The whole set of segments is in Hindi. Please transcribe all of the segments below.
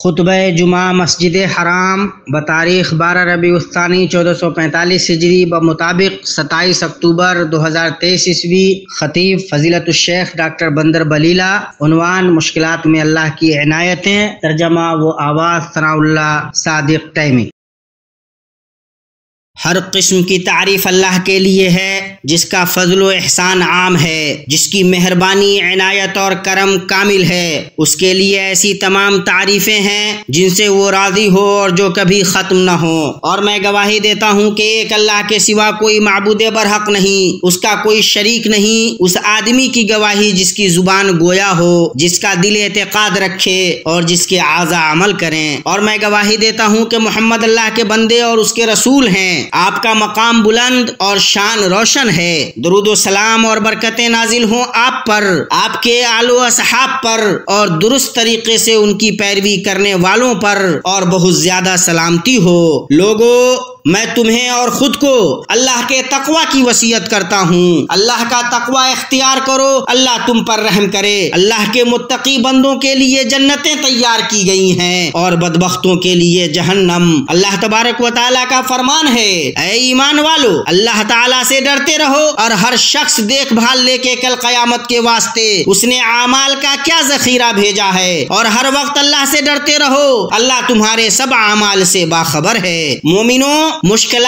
खुतब जुमा मस्जिद हराम बतारीख बारह रबी उस्तानी चौदह सौ पैंतालीस हिजरी ब मुताबिक सत्ताईस अक्टूबर दो हज़ार तेईस ईस्वी ख़तीब फजीलतुल्शेख डॉक्टर बंदर बलीला उनवान मुश्किलात में अल्लाह की इनायतें, तर्जमा व आवाज़ सनाउल्ला सादिक तैमी। हर किस्म की तारीफ़ अल्लाह के लिए है। जिसका फजल एहसान आम है, जिसकी मेहरबानी, इनायत और करम कामिल है। उसके लिए ऐसी तमाम तारीफें हैं, जिनसे वो राज़ी हो और जो कभी ख़त्म न हो। और मैं गवाही देता हूँ कि एक अल्लाह के सिवा कोई मबूद बरहक नहीं, उसका कोई शरीक नहीं। उस आदमी की गवाही जिसकी ज़ुबान गोया हो, जिसका दिल एतकाद रखे और जिसके आज़ा अमल करें। और मैं गवाही देता हूँ कि मोहम्मद अल्लाह के बंदे और उसके रसूल हैं। आपका मकाम बुलंद और शान रोशन है। दरुद सलाम और बरकतें नाजिल हों आप पर, आपके आलो असहाब पर और दुरुस्त तरीके से उनकी पैरवी करने वालों पर और बहुत ज़्यादा सलामती हो। लोगों मैं तुम्हें और खुद को अल्लाह के तकवा की वसीयत करता हूँ। अल्लाह का तकवा इख्तियार करो। अल्लाह तुम पर रहम करे। अल्लाह के मुत्तकी बंदों के लिए जन्नतें तैयार की गई हैं और बदबख्तों के लिए जहन्नम। अल्लाह तबारक व ताला का फरमान है, ऐ ईमान वालो, अल्लाह ताला से डरते रहो और हर शख्स देखभाल लेके कल कयामत के वास्ते उसने आमाल का क्या जखीरा भेजा है? और हर वक्त अल्लाह से डरते रहो। अल्लाह तुम्हारे सब आमाल से बाखबर है। मोमिनों मुश्किल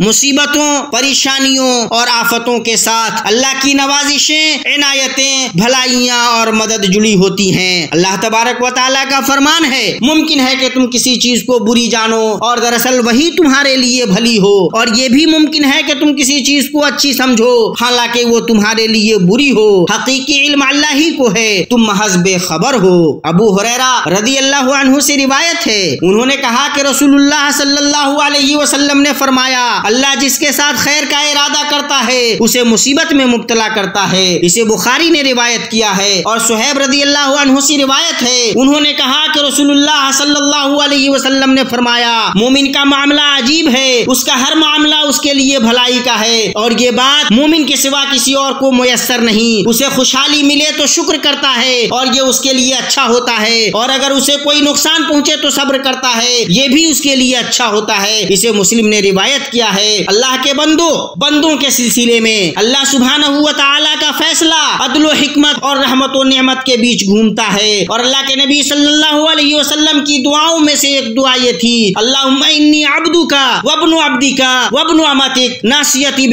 मुसीबतों, परेशानियों और आफतों के साथ अल्लाह की नवाजिशें, इनायतें, भलाइयाँ और मदद जुड़ी होती हैं। अल्लाह तबारक व का फरमान है, मुमकिन है कि तुम किसी चीज़ को बुरी जानो और दरअसल वही तुम्हारे लिए भली हो और ये भी मुमकिन है कि तुम किसी चीज़ को अच्छी समझो। हालाँकि वो तुम्हारे लिए बुरी हो, हकीकी इल्म अल्लाह ही को है, तुम महज बेखबर हो। अबू हुरैरा रदी अल्लाह से रिवायत है, उन्होंने कहा कि रसूलुल्लाह सल्लल्लाहु अलैहि वसल्लम वसल्लम ने फरमाया, अल्लाह जिसके साथ खैर का इरादा करता है, उसे मुसीबत में मुब्तला करता है। इसे बुखारी ने रिवायत किया है और सुहेब रदी अल्लाह से रिवायत है। उन्होंने कहा कि रसूलुल्लाह सल्लल्लाहु अलैहि वसल्लम ने फरमाया, मोमिन का मामला अजीब है, उसका हर मामला उसके लिए भलाई का है, और ये बात मोमिन के सिवा किसी और को मुयसर नहीं। उसे खुशहाली मिले तो शुक्र करता है, और ये उसके लिए अच्छा होता है। और अगर उसे कोई नुकसान पहुँचे तो सब्र करता है, ये भी उसके लिए अच्छा होता है। इसे मुस्लिम मुस्लिम ने रिवायत किया है, अल्लाह के बंदो, बंदों के सिलसिले में। अल्लाह सुबहान का फैसला अदल हिकमत और रहमत नमत के बीच घूमता है। और अल्लाह के नबी सल्लल्लाहु अलैहि वसल्लम की दुआओं में से एक दुआ ये थी अल्लाह अब्दू का वबनु अब्दी का वबनु अमतिक नासियती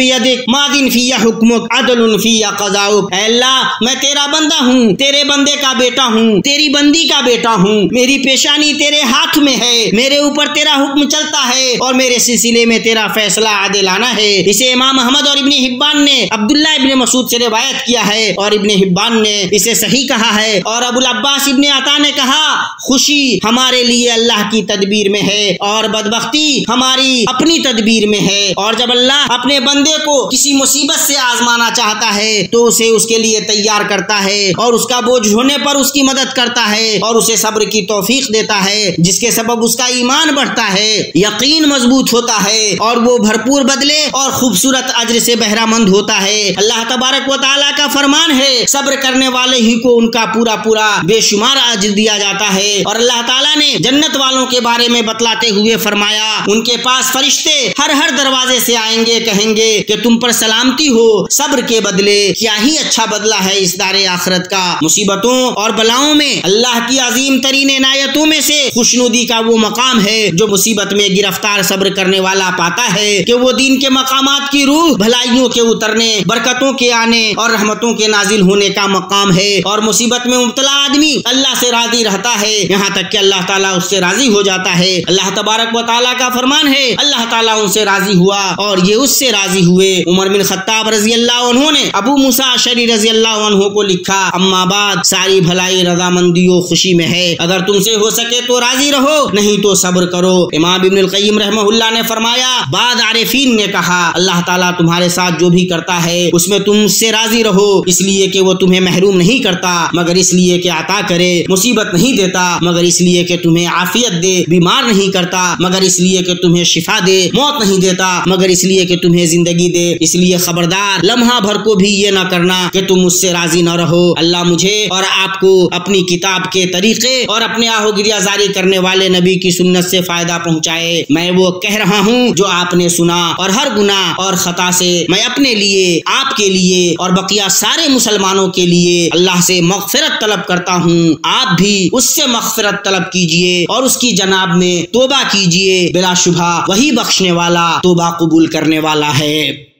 हुक्मुक कजाउक। अल्लाह, मैं तेरा बंदा हूँ, तेरे बंदे का बेटा हूँ, तेरी बंदी का बेटा हूँ। मेरी पेशानी तेरे हाथ में है, मेरे ऊपर तेरा हुक्म चलता है और मेरे सिलसिले में तेरा फैसला आदिलाना है। इसे इमाम अहमद और इब्ने हिब्बान ने अब्दुल्ला इब्ने मसूद से रिवायत किया है और इब्ने हिब्बान ने इसे सही कहा है और अबुल अब्बास इब्ने अता ने कहा, खुशी हमारे लिए अल्लाह की तदबीर में है और बदबख्ती हमारी अपनी तदबीर में है। और जब अल्लाह अपने बंदे को किसी मुसीबत से आजमाना चाहता है तो उसे उसके लिए तैयार करता है और उसका बोझ होने पर उसकी मदद करता है और उसे सब्र की तोफीक देता है, जिसके सबब उसका ईमान बढ़ता है। यकीन मज़बूत हो होता है और वो भरपूर बदले और खूबसूरत अज्र से बहरामंद होता है। अल्लाह तबारक व ताला का फरमान है, सब्र करने वाले ही को उनका पूरा पूरा बेशुमार अज्र दिया जाता है। और अल्लाह ताला ने जन्नत वालों के बारे में बतलाते हुए फरमाया, उनके पास फरिश्ते हर हर दरवाजे से आएँगे, कहेंगे कि तुम पर सलामती हो, सब्र के बदले क्या ही अच्छा बदला है इस दारे आखरत का। मुसीबतों और बलाओं में अल्लाह की अजीम तरीन इनायतों में से खुशनुदी का वो मकाम है जो मुसीबत में गिरफ़्तार सब्र करने करने वाला पाता है कि वो दिन के मकाम की रूह भलाइयों के उतरने, बरकतों के आने और रहमतों के नाजिल होने का मकाम है और मुसीबत में मुबतला आदमी अल्लाह से राज़ी रहता है। यहाँ तक कि अल्लाह ताला उससे राज़ी हो जाता है। अल्लाह तबारक व का फरमान है, अल्लाह ताला उनसे राज़ी हुआ और ये उससे राज़ी हुए। उमर बिन खत्ताब रज़ी अल्लाह उन्होंने अबू मुसा शरी रज़ी अल्लाह को लिखा अम्माबाद सारी भलाई रजामंदियों खुशी में है। अगर तुमसे हो सके तो राज़ी रहो, नहीं तो सब्र करो। इमाम इब्न कईम रहमहुल्लाह ने फरमाया, बाद आरिफीन ने कहा, अल्लाह ताला तुम्हारे साथ जो भी करता है, उसमें तुम उससे राज़ी रहो। इसलिए कि वो तुम्हें महरूम नहीं करता, मगर इसलिए कि अता करे, मुसीबत नहीं देता, मगर इसलिए कि तुम्हें आफियत दे, बीमार नहीं करता, मगर इसलिए कि तुम्हें शिफा दे, मौत नहीं देता, मगर इसलिए कि तुम्हें ज़िंदगी दे। इसलिए खबरदार, लम्हा भर को भी ये ना करना कि तुम उससे राज़ी न रहो। अल्लाह मुझे और आपको अपनी किताब के तरीके और अपने आहोगिरिया जारी करने वाले नबी की सुन्नत से फ़ायदा पहुँचाए। मैं वो कह रहा हूँ, जो आपने सुना और हर गुना और खता से मैं अपने लिए, आपके लिए और बकिया सारे मुसलमानों के लिए अल्लाह से मगफरत तलब करता हूँ। आप भी उससे मगफरत तलब कीजिए और उसकी जनाब में तोबा कीजिए बिलाशुबा वही बख्शने वाला, तोबा कबूल करने वाला है।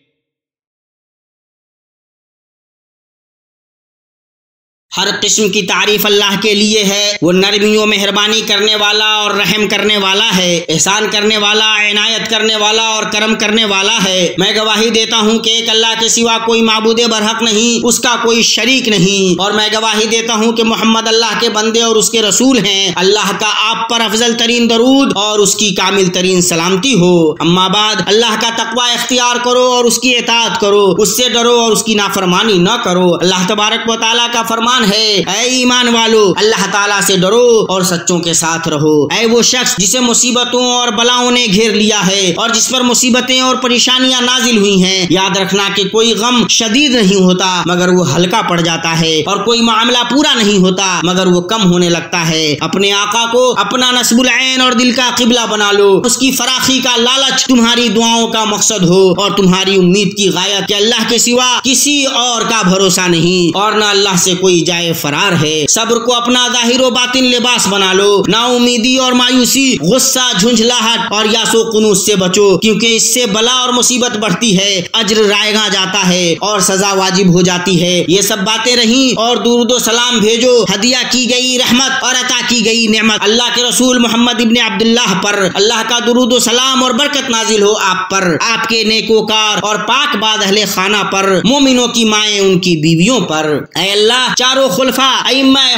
हर किस्म की तारीफ़ अल्लाह के लिए है। वो नरमियों मेहरबानी करने वाला और रहम करने वाला है, एहसान करने वाला, इनायत करने वाला और करम करने वाला है। मैं गवाही देता हूँ कि एक अल्लाह के सिवा कोई मबूद बरहक नहीं, उसका कोई शरीक नहीं। और मैं गवाही देता हूँ कि मोहम्मद अल्लाह के बंदे और उसके रसूल हैं। अल्लाह का आप पर अफजल तरीन दरूद और उसकी कामिल तरीन सलामती हो। अम्माबाद अल्लाह का तकवा इख्तियार करो और उसकी एतात करो। उससे डरो और उसकी नाफरमानी न करो। अल्लाह तबारक वाली का फरमान ईमान है। ऐ ईमान वालो, अल्लाह ताला से डरो और सच्चों के साथ रहो। ऐ वो शख्स जिसे मुसीबतों और बलाओं ने घेर लिया है और जिस पर मुसीबतें और परेशानियाँ नाजिल हुई हैं। याद रखना कि कोई गम शदीद नहीं होता, मगर वो हल्का पड़ जाता है और कोई मामला पूरा नहीं होता, मगर वो कम होने लगता है। अपने आका को अपना नस्बुल ऐन और दिल का किबला बना लो। उसकी फराखी का लालच तुम्हारी दुआओं का मकसद हो और तुम्हारी उम्मीद की गायत के अल्लाह के सिवा किसी और का भरोसा नहीं और न अल्लाह से कोई जाए, फरार है। सब्र को अपना ज़ाहिर बातिन लिबास बना लो। ना उम्मीदी और मायूसी, गुस्सा, झुंझलाहट और यासो कुनूस से बचो, क्योंकि इससे बला और मुसीबत बढ़ती है, अज्र रायगा जाता है और सजा वाजिब हो जाती है। ये सब बातें रही और दूरदो सलाम भेजो। हदिया की गई रहमत और अता की गई नेमत। अल्लाह के रसूल मोहम्मद इब्ने अब्दुल्लाह पर अल्लाह का दुरुद सलाम और बरकत नाजिल हो आप पर। आपके नेकोकार और पाक बाद अहले खाना पर, मोमिनों की माए उनकी बीवियों पर। अल्लाह, चारों खुलफा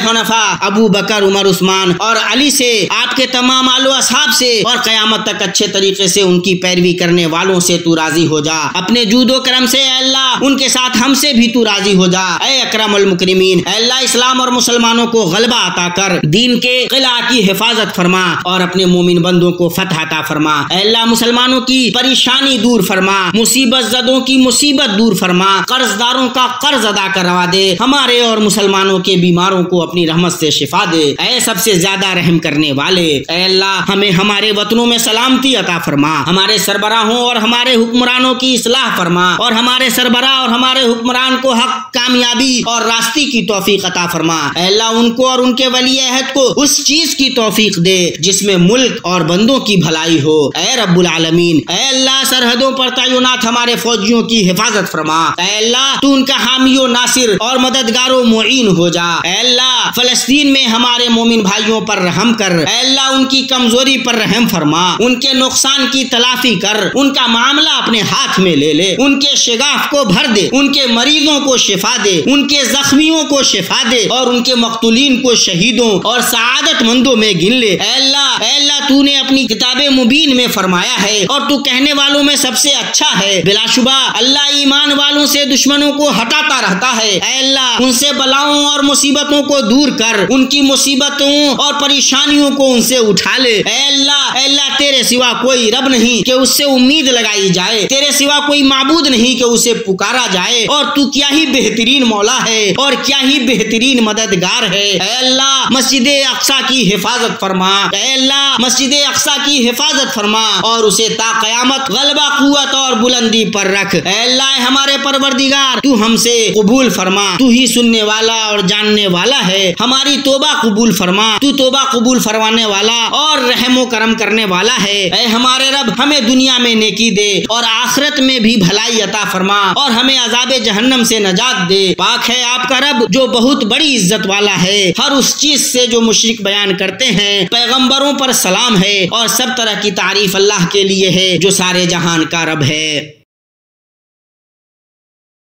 हनफा, अबू बकर, उमर, उस्मान और अली से, आपके तमाम आलो असहाब से, और कयामत तक अच्छे तरीके से उनकी पैरवी करने वालों से तू राज़ी हो जा। अपने जूदो करम से अल्लाह, उनके साथ हमसे भी तू राज़ी हो जा। ए अक्रम मुकरमीन अल्लाह इस्लाम और मुसलमानों को गलबा अता कर, दीन के किला की हिफाजत फरमा और अपने मोमिन बंदों को फतह अता फरमा। अल्लाह, मुसलमानों की परेशानी दूर फरमा, मुसीबत जदों की मुसीबत दूर फरमा, कर्जदारों का कर्ज अदा करवा दे। हमारे और मुसलमान मुसलमानों के बीमारों को अपनी रहमत से शिफा दे। ऐ सबसे ज़्यादा रहम करने वाले अल्लाह, हमें हमारे वतनों में सलामती अता फरमा। हमारे सरबराहों और हमारे हुक्मरानों की इसलाह फरमा। और हमारे सरबराह और हमारे हुक्मरान को हक, कामयाबी और रास्ते की तोफीक अता फरमा। अल्लाह, उनको और उनके वली अहद को उस चीज़ की तोफीक दे, जिसमें मुल्क और बंदों की भलाई हो। ए रब्बुल आलमीन अल्लाह, सरहदों पर तयनात हमारे फौजियों की हिफाजत फरमा। अल्लाह, तू उनका हामियो नासिर और मददगारों मुइन यकीन हो जा। अल्लाह, फलस्तीन में हमारे मोमिन भाइयों पर रहम कर। अल्लाह, उनकी कमज़ोरी पर रहम फरमा। उनके नुकसान की तलाफी कर। उनका मामला अपने हाथ में ले ले। उनके शिगाफ को भर दे। उनके मरीजों को शिफा दे। उनके जख्मियों को शिफा दे। और उनके मकतुलीन को शहीदों और सआदत मंदों में गिन ले। अल्लाह अल्लाह, तूने अपनी किताब मुबीन में फरमाया है। और तू कहने वालों में सबसे अच्छा है। बिलाशुबा, अल्लाह ईमान वालों से दुश्मनों को हटाता रहता है। अल्लाह, उनसे बलाओं बलाओं और मुसीबतों को दूर कर उनकी मुसीबतों और परेशानियों को उनसे उठा ले। अल्लाह अल्लाह, तेरे सिवा कोई रब नहीं कि उससे उम्मीद लगाई जाए। तेरे सिवा कोई माबूद नहीं कि उसे पुकारा जाए। और तू क्या ही बेहतरीन मौला है और क्या ही बेहतरीन मददगार है। अल्लाह, मस्जिद अक्सा की हिफाजत फरमा। अल्लाह, मस्जिद अक्सा की हिफाजत फरमा और उसे ता कयामत गलबा कुत और बुलंदी पर रख। अल्लाह हमारे परवरदिगार, तू हमसे कबूल फरमा। तू ही सुनने वाला और जानने वाला है। हमारी तोबा कबूल फरमा। तू तोबा कबूल फरमाने वाला और रहमो करम करने वाला है। ऐ हमारे रब, हमें दुनिया में नेकी दे और आखिरत में भी भलाई अता फरमा और हमें अजाब जहन्नम से नजात दे। पाक है आपका रब, जो बहुत बड़ी इज़्ज़त वाला है। हर उस चीज़ से जो मुशरक बयान करते हैं पैगम्बरों पर सलाम है और सब तरह की तारीफ़ अल्लाह के लिए है, जो सारे जहान का रब है।